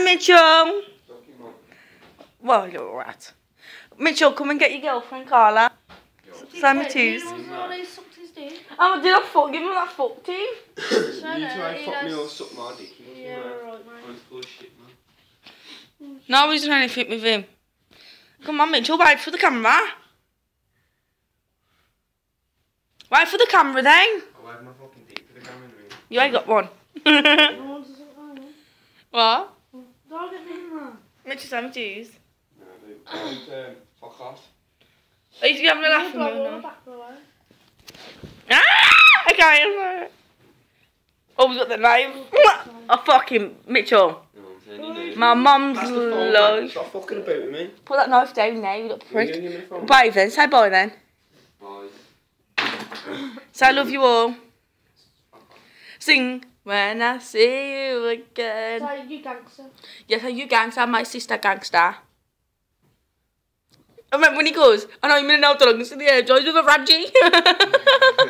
Hi, Mitchell. Well, you're all right. Mitchell, come and get your girlfriend, Carla. Simon twos. Oh, did I fuck give him that fuck team? You try and fuck me or suck my dick. you Yeah, know. right, mate. I'm bullshit, man. No, he's trying to fit with him. Come on, Mitchell, wait for the camera. Wait for the camera then. I'll have my fucking dick for the camera. really. You ain't got one. No one doesn't know, no. what? Don't get me in there. Mitchell Simon twos. No, dude. Um, fuck off. Are you having a laugh at me all the now? back away. Ah! Okay. I'm sorry. Oh, we got the knife. Oh, fucking Mitchell. No, I'm saying you know. My mum's Pass the phone, man. low. Stop fucking about with me. Put that knife down now, you little prick. gonna give me the phone. Bye then, say bye then. Bye. Say I love you all. Sing when I see you again. So, you gangster. Yes, are you gangster? My sister gangster. Oh, I remember when he goes, oh, I know you're in an outdoor, I'm going to the air, joys with a Raji.